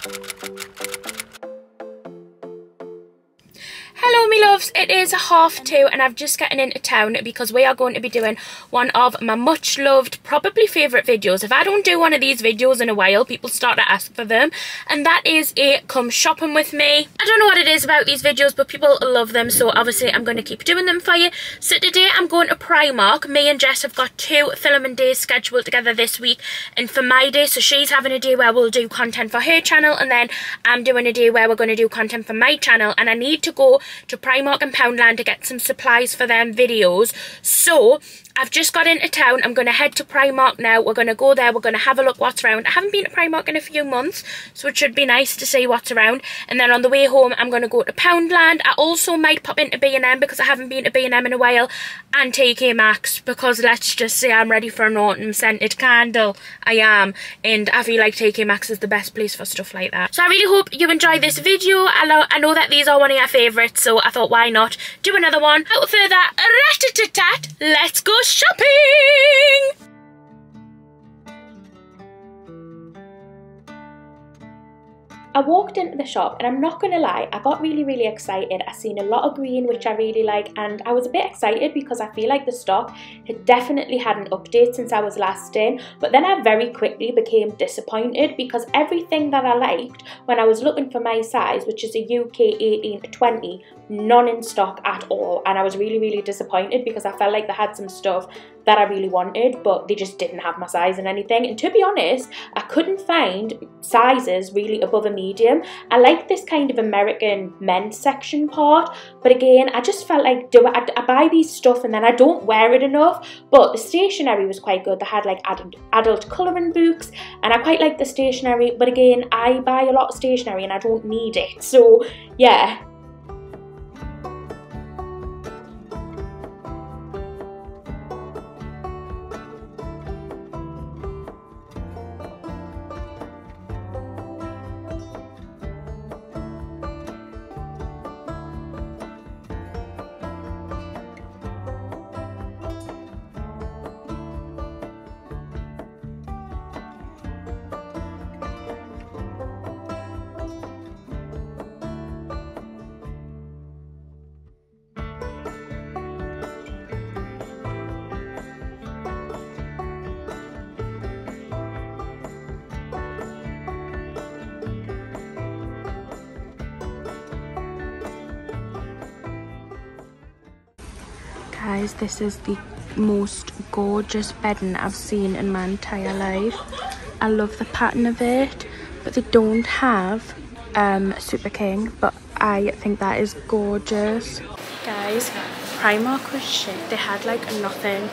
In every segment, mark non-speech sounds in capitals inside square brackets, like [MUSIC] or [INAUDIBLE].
Thank you. Loves, it is half two and I've just gotten into town because we are going to be doing one of my much loved, probably favourite videos. If I don't do one of these videos in a while, people start to ask for them. And that is a come shopping with me. I don't know what it is about these videos, but people love them. So obviously I'm going to keep doing them for you. So today I'm going to Primark. Me and Jess have got two filming days scheduled together this week. And for my day, so she's having a day where we'll do content for her channel. And then I'm doing a day where we're going to do content for my channel. And I need to go to Primark and Poundland to get some supplies for them videos. So I've just got into town. I'm going to head to Primark now. We're going to go there. We're going to have a look what's around. I haven't been to Primark in a few months, so it should be nice to see what's around. And then on the way home, I'm going to go to Poundland. I also might pop into B&M because I haven't been to B&M in a while. And TK Maxx because let's just say I'm ready for an autumn scented candle. I am. And I feel like TK Maxx is the best place for stuff like that. So I really hope you enjoy this video. I know, I know that these are one of your favourites, so I thought why not do another one. Without further rat-a-tat-tat, let's go shopping! I walked into the shop and I'm not going to lie, I got really, really excited. I seen a lot of green, which I really like, and I was a bit excited because I feel like the stock had definitely had an update since I was last in. But then I very quickly became disappointed because everything that I liked when I was looking for my size, which is a UK 18 to 20, none in stock at all. And I was really, really disappointed because I felt like they had some stuff that I really wanted, but they just didn't have my size and anything. And to be honest, I couldn't find sizes really above a medium. I like this kind of American men's section part, but again, I just felt like do I, I buy these stuff and then I don't wear it enough. But the stationery was quite good. They had like adult, adult colouring books, and I quite like the stationery. But again, I buy a lot of stationery and I don't need it. So yeah, Guys, this is the most gorgeous bedding I've seen in my entire life. I love the pattern of it, but they don't have um, Super King, but I think that is gorgeous. Guys, Primark was shit. They had like nothing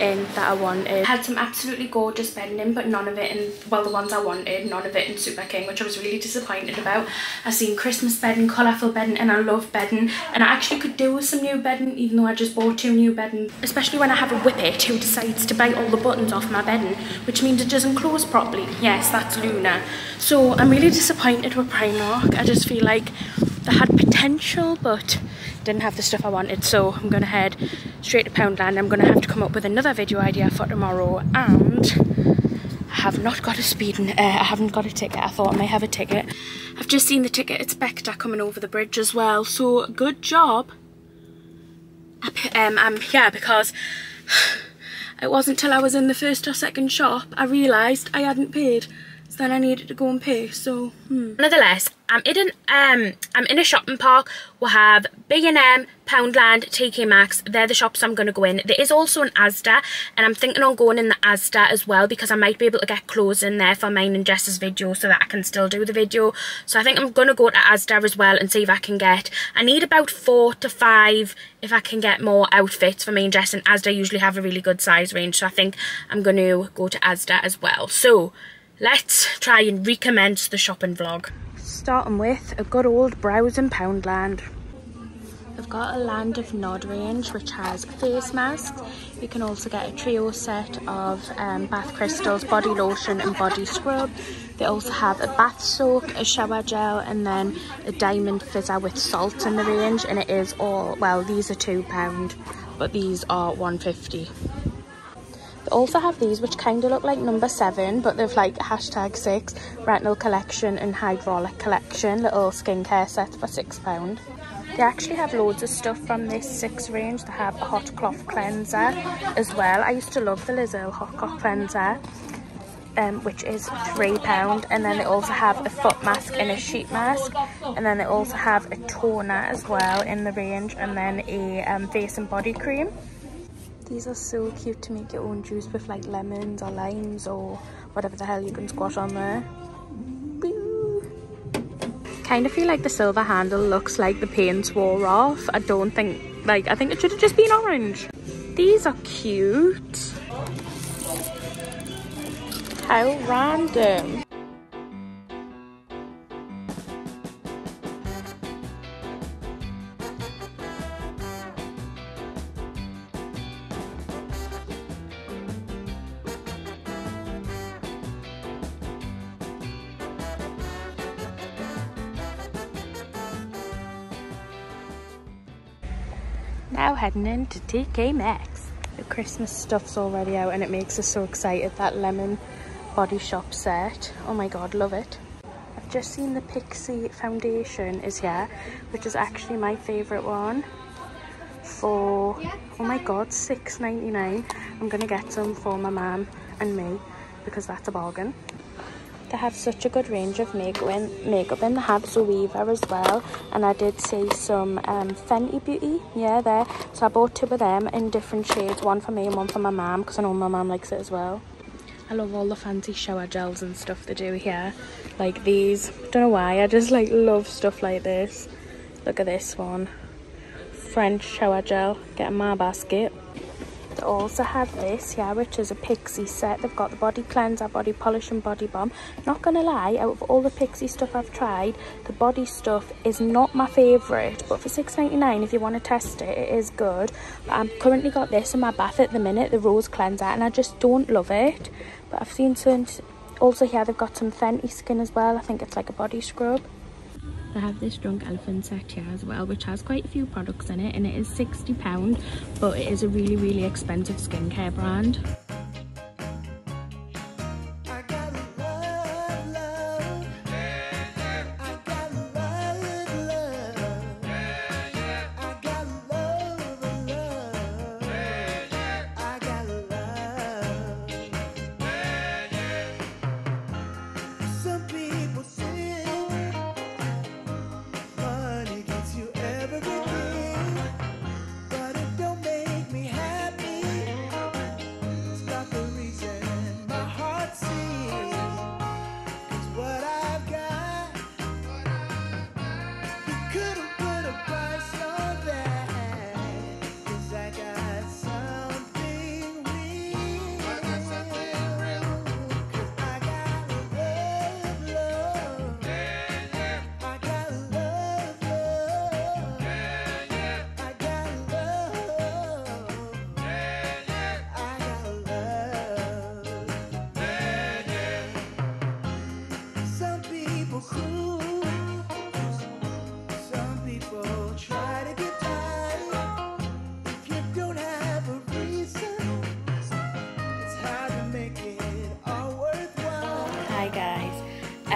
in that I wanted. I had some absolutely gorgeous bedding but none of it in, well, the ones I wanted, none of it in Super King, which I was really disappointed about. I've seen Christmas bedding, colourful bedding, and I love bedding. And I actually could do with some new bedding, even though I just bought two new bedding. Especially when I have a whippet who decides to bite all the buttons off my bedding, which means it doesn't close properly. Yes, that's Luna. So I'm really disappointed with Primark. I just feel like they had potential, but didn't have the stuff I wanted so I'm gonna head straight to Poundland. I'm gonna have to come up with another video idea for tomorrow and I have not got a speeding uh, I haven't got a ticket. I thought I may have a ticket. I've just seen the ticket. It's Becta coming over the bridge as well so good job. Um, I'm here because [SIGHS] it wasn't till I was in the first or second shop I realised I hadn't paid then I needed to go and pay so hmm. nonetheless I'm in um I'm in a shopping park. We'll have B&M, Poundland, TK Maxx. They're the shops I'm going to go in. There is also an Asda and I'm thinking on going in the Asda as well because I might be able to get clothes in there for mine and Jess's video so that I can still do the video. So I think I'm going to go to Asda as well and see if I can get, I need about four to five if I can get more outfits for me and Jess and Asda usually have a really good size range. So I think I'm going to go to Asda as well. So let's try and recommence the shopping vlog starting with a good old browse in Poundland. We've got a Land of Nod range which has face masks. You can also get a trio set of um, bath crystals, body lotion and body scrub. They also have a bath soak, a shower gel and then a diamond fizzer with salt in the range and it is all, well these are £2 but these are 150 they also have these which kind of look like number seven but they've like hashtag six retinal collection and hydraulic collection little skincare sets for six pound. They actually have loads of stuff from this six range. They have a hot cloth cleanser as well. I used to love the Liz Earle hot cloth cleanser um, which is three pound. And then they also have a foot mask and a sheet mask. And then they also have a toner as well in the range. And then a um, face and body cream these are so cute to make your own juice with like lemons or limes or whatever the hell you can squash on there. Kind of feel like the silver handle looks like the paint wore off. I don't think like i think it should have just been orange. These are cute. How random. Now heading into TK Maxx. The Christmas stuff's already out and it makes us so excited. That lemon Body Shop set. Oh my god, love it. I've just seen the Pixi foundation is here, which is actually my favourite one. For, oh my god, six. I'm going to get some for my mum and me because that's a bargain. They have such a good range of makeup in, makeup and they have as well. And I did see some um, Fenty Beauty, yeah, there. So I bought two of them in different shades, one for me and one for my mum because I know my mum likes it as well. I love all the fancy shower gels and stuff they do here. Like these. Don't know why. I just like love stuff like this. Look at this one. French shower gel. Get in my basket. Also have this here, which is a Pixi set. They've got the body cleanser, body polish and body balm. Not gonna lie, out of all the Pixi stuff I've tried, the body stuff is not my favourite. But for six ninety nine, if you want to test it, it is good. But I've currently got this in my bath at the minute, the rose cleanser, and I just don't love it. But I've seen some, also here they've got some Fenty skin as well. I think it's like a body scrub. They have this Drunk Elephant set here as well, which has quite a few products in it, and it is £60, but it is a really, really expensive skincare brand.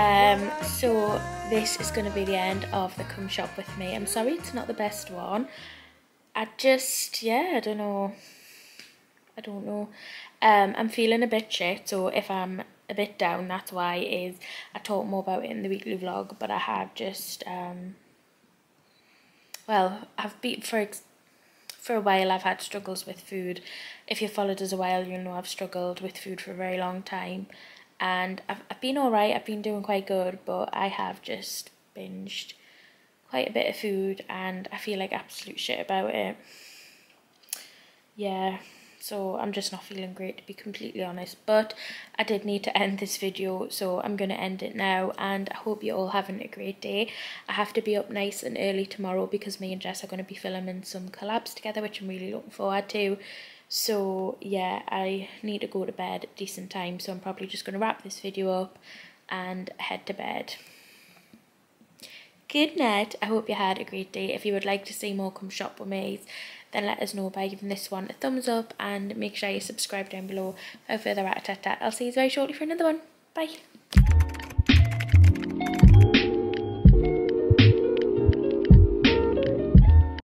Um, so this is going to be the end of the come shop with me. I'm sorry it's not the best one. I just, yeah, I don't know. I don't know. Um, I'm feeling a bit shit, so if I'm a bit down, that's why is I talk more about it in the weekly vlog, but I have just, um, well, I've been, for for a while I've had struggles with food. If you followed us a while, you know I've struggled with food for a very long time and I've, I've been alright, I've been doing quite good, but I have just binged quite a bit of food and I feel like absolute shit about it. Yeah, so I'm just not feeling great to be completely honest, but I did need to end this video, so I'm going to end it now and I hope you're all having a great day. I have to be up nice and early tomorrow because me and Jess are going to be filming some collabs together, which I'm really looking forward to. So yeah, I need to go to bed at decent time. So I'm probably just going to wrap this video up and head to bed. Good night. I hope you had a great day. If you would like to see more, come shop with me. Then let us know by giving this one a thumbs up and make sure you subscribe down below for further rat. I'll see you very shortly for another one. Bye.